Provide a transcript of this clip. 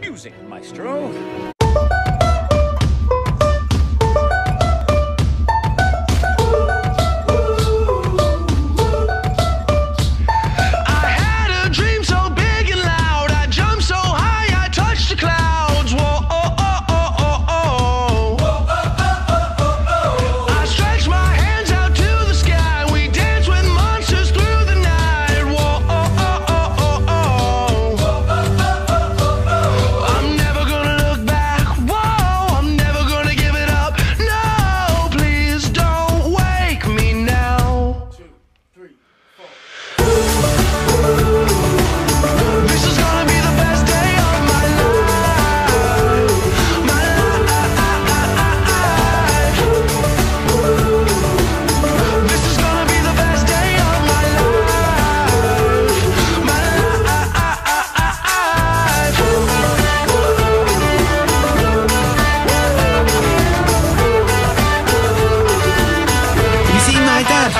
Music, maestro. like that.